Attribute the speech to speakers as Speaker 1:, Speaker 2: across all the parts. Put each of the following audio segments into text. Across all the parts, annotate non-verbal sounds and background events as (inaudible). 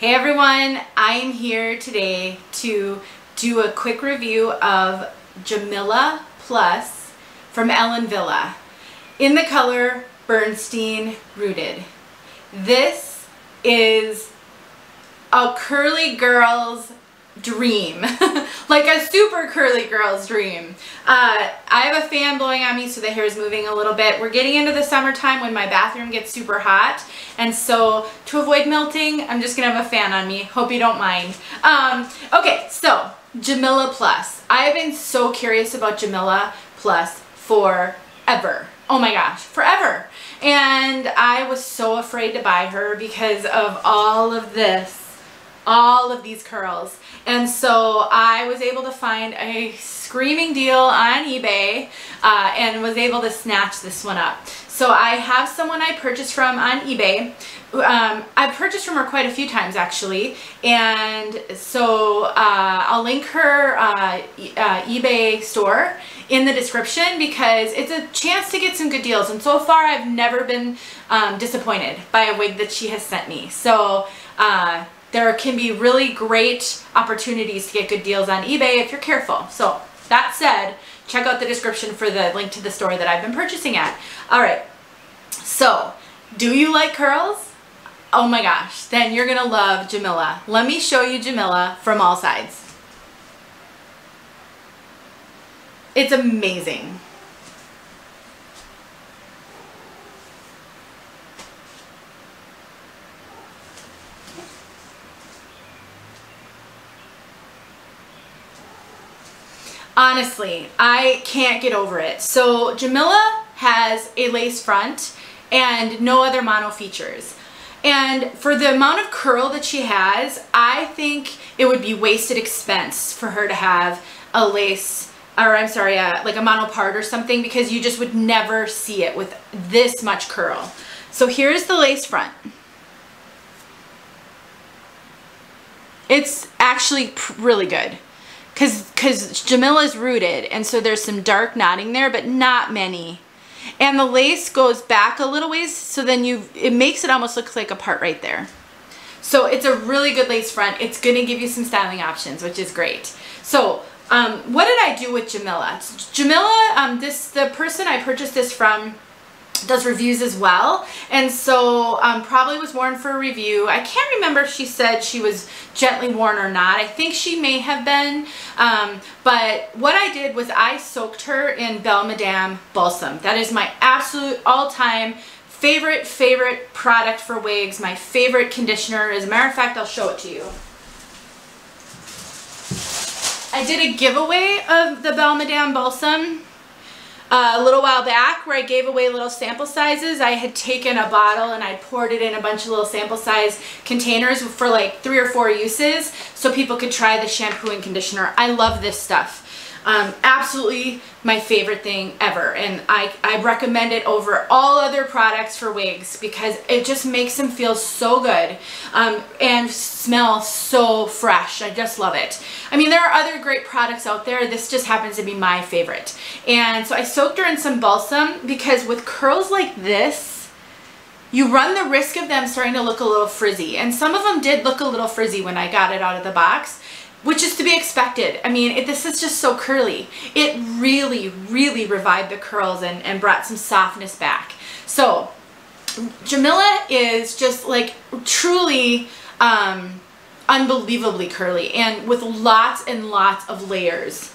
Speaker 1: Hey everyone, I'm here today to do a quick review of Jamila Plus from Ellen Wille in the color Bernstein Rooted. This is a curly girl's dream. (laughs) Like a super curly girl's dream. Uh, I have a fan blowing on me so the hair is moving a little bit. We're getting into the summertime when my bathroom gets super hot and so to avoid melting I'm just gonna have a fan on me. Hope you don't mind. Um, okay so Jamila Plus. I've been so curious about Jamila Plus forever. Oh my gosh forever. And I was so afraid to buy her because of all of this all of these curls. And so I was able to find a screaming deal on eBay uh, and was able to snatch this one up. So I have someone I purchased from on eBay. Um, I've purchased from her quite a few times actually. And so uh, I'll link her uh, uh eBay store in the description because it's a chance to get some good deals. And so far I've never been um, disappointed by a wig that she has sent me. So uh, there can be really great opportunities to get good deals on eBay if you're careful. So that said, check out the description for the link to the store that I've been purchasing at. All right, so do you like curls? Oh my gosh, then you're gonna love Jamila. Let me show you Jamila from all sides. It's amazing. Honestly, I can't get over it. So Jamila has a lace front and no other mono features. And for the amount of curl that she has, I think it would be wasted expense for her to have a lace, or I'm sorry, like a mono part or something because you just would never see it with this much curl. So here's the lace front. It's actually really good because because Jamila's rooted and so there's some dark knotting there but not many. And the lace goes back a little ways so then you it makes it almost look like a part right there. So it's a really good lace front. It's gonna give you some styling options which is great. So um, what did I do with Jamila? Jamila um, this the person I purchased this from does reviews as well. And so um, probably was worn for a review. I can't remember if she said she was gently worn or not. I think she may have been um, but what I did was I soaked her in Belle Madame Balsam. That is my absolute all-time favorite favorite product for wigs. My favorite conditioner. As a matter of fact I'll show it to you. I did a giveaway of the Belle Madame Balsam uh, a little while back where I gave away little sample sizes. I had taken a bottle and I poured it in a bunch of little sample size containers for like three or four uses so people could try the shampoo and conditioner. I love this stuff. Um, absolutely my favorite thing ever and I, I recommend it over all other products for wigs because it just makes them feel so good um, and smell so fresh. I just love it. I mean there are other great products out there. This just happens to be my favorite. And so I soaked her in some balsam because with curls like this you run the risk of them starting to look a little frizzy and some of them did look a little frizzy when I got it out of the box which is to be expected. I mean, it, this is just so curly. It really, really revived the curls and, and brought some softness back. So, Jamila is just like truly um, unbelievably curly and with lots and lots of layers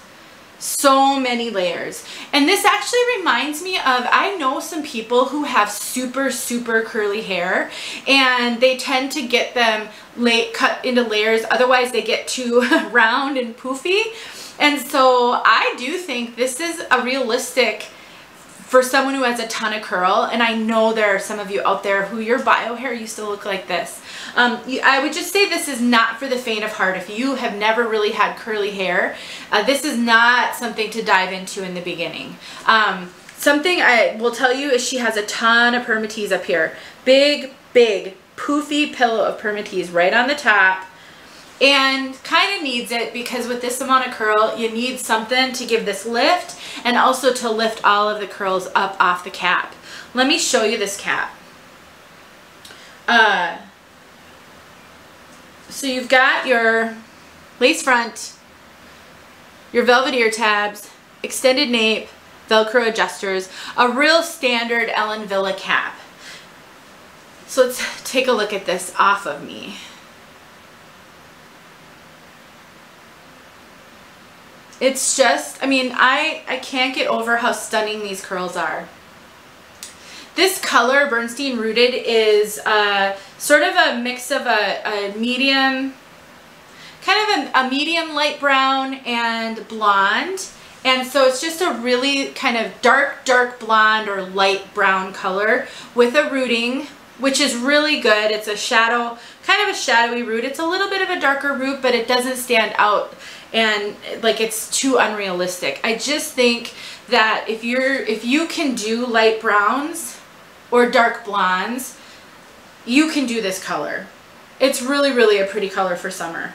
Speaker 1: so many layers. And this actually reminds me of I know some people who have super super curly hair and they tend to get them late cut into layers otherwise they get too (laughs) round and poofy. And so I do think this is a realistic for someone who has a ton of curl, and I know there are some of you out there who your bio hair used to look like this. Um, I would just say this is not for the faint of heart. If you have never really had curly hair, uh, this is not something to dive into in the beginning. Um, something I will tell you is she has a ton of permatease up here. Big, big, poofy pillow of permatease right on the top and kind of needs it because with this amount of curl you need something to give this lift and also to lift all of the curls up off the cap. Let me show you this cap. Uh, So you've got your lace front, your velvet ear tabs, extended nape, Velcro adjusters, a real standard Ellen Wille cap. So let's (laughs) take a look at this off of me. It's just, I mean, I, I can't get over how stunning these curls are. This color, Bernstein Rooted, is uh, sort of a mix of a, a medium, kind of a, a medium light brown and blonde. And so it's just a really kind of dark, dark blonde or light brown color with a rooting, which is really good. It's a shadow, kind of a shadowy root. It's a little bit of a darker root, but it doesn't stand out and like it's too unrealistic. I just think that if you're, if you can do light browns or dark blondes, you can do this color. It's really, really a pretty color for summer.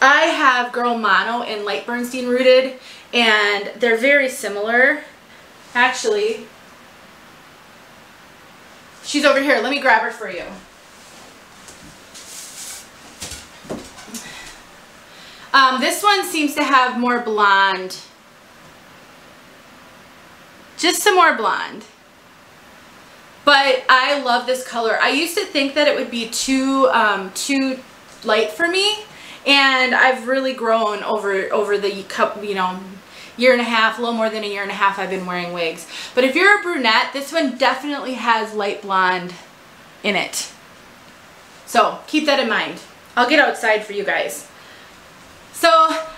Speaker 1: I have Girl Mono in Light Bernstein Rooted, and they're very similar. Actually, she's over here. Let me grab her for you. Um, this one seems to have more blonde. Just some more blonde. But I love this color. I used to think that it would be too, um, too light for me and I've really grown over over the you know year and a half a little more than a year and a half I've been wearing wigs but if you're a brunette this one definitely has light blonde in it so keep that in mind I'll get outside for you guys so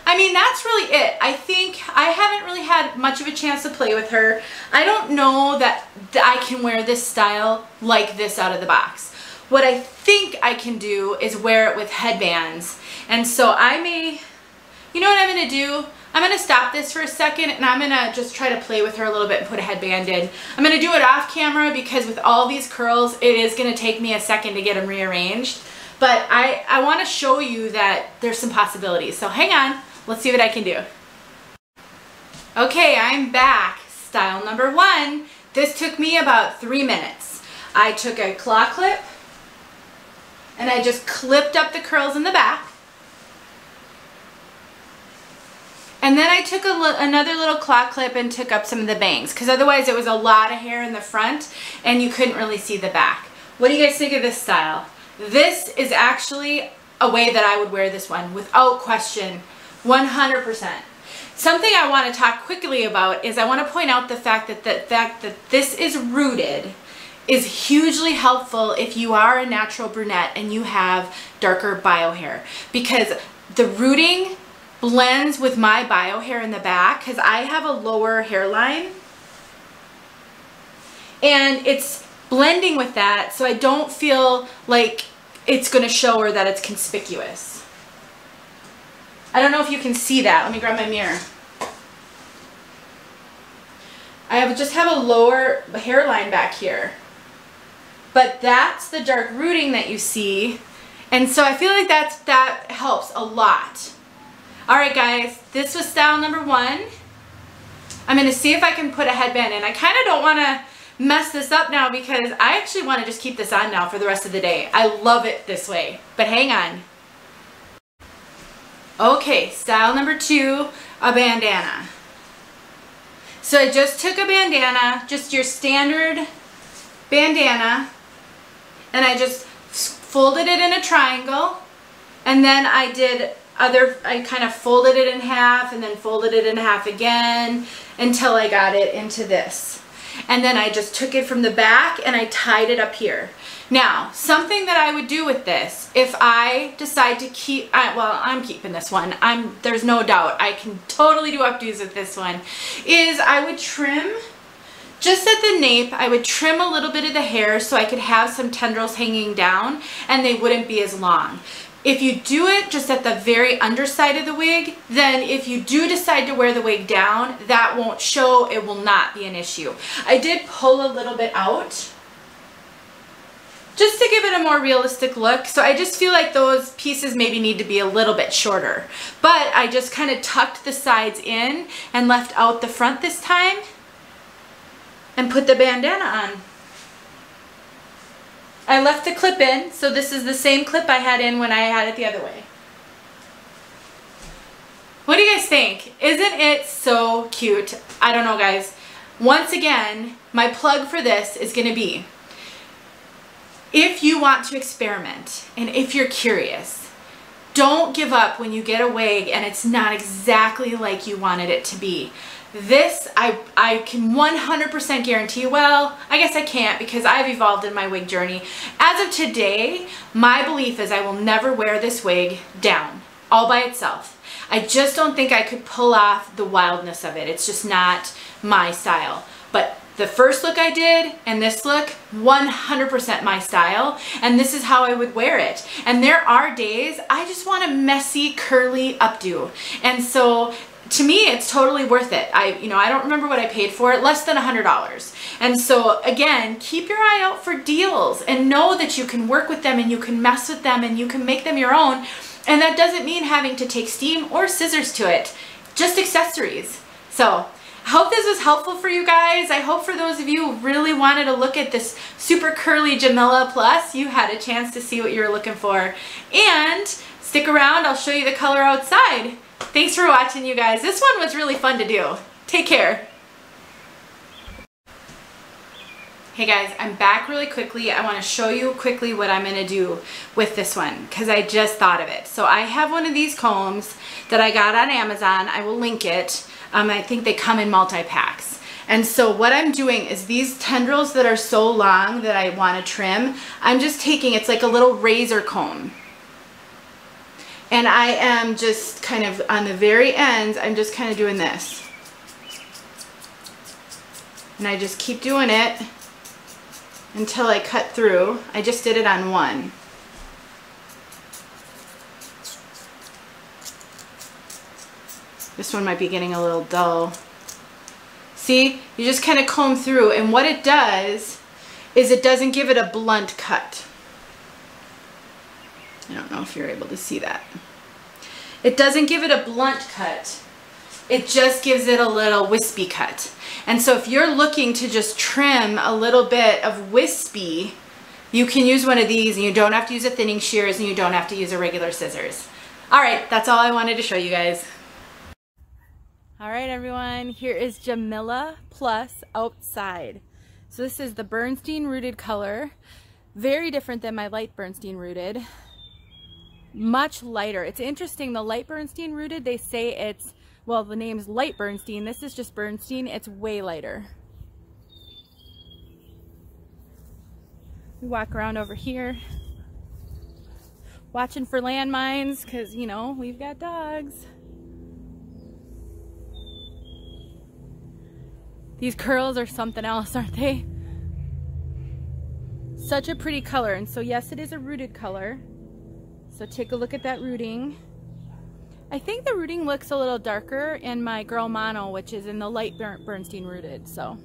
Speaker 1: I mean that's really it I think I haven't really had much of a chance to play with her I don't know that I can wear this style like this out of the box what I think I can do is wear it with headbands. And so I may, you know what I'm to do? I'm to stop this for a second and I'm to just try to play with her a little bit and put a headband in. I'm to do it off camera because with all these curls, it is to take me a second to get them rearranged. But I, I want to show you that there's some possibilities. So hang on, let's see what I can do. Okay, I'm back. Style number one. This took me about three minutes. I took a claw clip, and I just clipped up the curls in the back. And then I took a another little claw clip and took up some of the bangs because otherwise it was a lot of hair in the front and you couldn't really see the back. What do you guys think of this style? This is actually a way that I would wear this one without question, 100%. Something I want to talk quickly about is I want to point out the fact that the fact that this is rooted is hugely helpful if you are a natural brunette and you have darker bio hair because the rooting blends with my bio hair in the back because I have a lower hairline and it's blending with that so I don't feel like it's going to show her that it's conspicuous. I don't know if you can see that. Let me grab my mirror. I have just have a lower hairline back here. But that's the dark rooting that you see. And so I feel like that's, that helps a lot. All right, guys, this was style number one. I'm gonna see if I can put a headband in. I kind of don't wanna mess this up now because I actually wanna just keep this on now for the rest of the day. I love it this way, but hang on. Okay, style number two, a bandana. So I just took a bandana, just your standard bandana, and I just folded it in a triangle and then I did other, I kind of folded it in half and then folded it in half again until I got it into this. And then I just took it from the back and I tied it up here. Now, something that I would do with this, if I decide to keep, I, well, I'm keeping this one. I'm, there's no doubt I can totally do updos with this one, is I would trim just at the nape, I would trim a little bit of the hair so I could have some tendrils hanging down and they wouldn't be as long. If you do it just at the very underside of the wig, then if you do decide to wear the wig down, that won't show, it will not be an issue. I did pull a little bit out just to give it a more realistic look. So I just feel like those pieces maybe need to be a little bit shorter. But I just kind of tucked the sides in and left out the front this time and put the bandana on. I left the clip in, so this is the same clip I had in when I had it the other way. What do you guys think? Isn't it so cute? I don't know guys. Once again, my plug for this is gonna be, if you want to experiment and if you're curious, don't give up when you get a wig and it's not exactly like you wanted it to be. This, I, I can 100% guarantee, well, I guess I can't because I've evolved in my wig journey. As of today, my belief is I will never wear this wig down, all by itself. I just don't think I could pull off the wildness of it. It's just not my style. But the first look I did and this look, 100% my style. And this is how I would wear it. And there are days I just want a messy, curly updo. And so to me, it's totally worth it. I, you know, I don't remember what I paid for it, less than a $100. And so again, keep your eye out for deals and know that you can work with them and you can mess with them and you can make them your own and that doesn't mean having to take steam or scissors to it, just accessories. So I hope this was helpful for you guys. I hope for those of you who really wanted to look at this super curly Jamila Plus, you had a chance to see what you were looking for. And stick around, I'll show you the color outside. Thanks for watching you guys. This one was really fun to do. Take care. Hey guys, I'm back really quickly. I want to show you quickly what I'm to do with this one because I just thought of it. So I have one of these combs that I got on Amazon. I will link it. Um, I think they come in multi-packs. And so what I'm doing is these tendrils that are so long that I want to trim, I'm just taking, it's like a little razor comb. And I am just kind of on the very ends, I'm just kind of doing this. And I just keep doing it until I cut through. I just did it on one. This one might be getting a little dull. See, you just kind of comb through and what it does is it doesn't give it a blunt cut. If you're able to see that. It doesn't give it a blunt cut. It just gives it a little wispy cut. And so if you're looking to just trim a little bit of wispy, you can use one of these and you don't have to use a thinning shears and you don't have to use a regular scissors. All right, that's all I wanted to show you guys. All right, everyone, here is Jamila Plus Outside. So this is the Bernstein Rooted color. Very different than my light Bernstein Rooted. Much lighter. It's interesting, the light Bernstein Rooted, they say it's well, the name's light Bernstein. This is just Bernstein. It's way lighter. We walk around over here watching for landmines because, you know, we've got dogs. These curls are something else, (laughs) aren't they? Such a pretty color. And so, yes, it is a rooted color. So take a look at that rooting. I think the rooting looks a little darker in my Girl Mono, which is in the light Bernstein rooted. So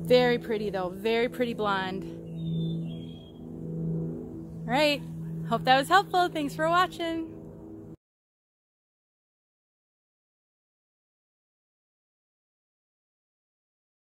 Speaker 1: very pretty though, very pretty blonde. All right, hope that was helpful. Thanks for watching.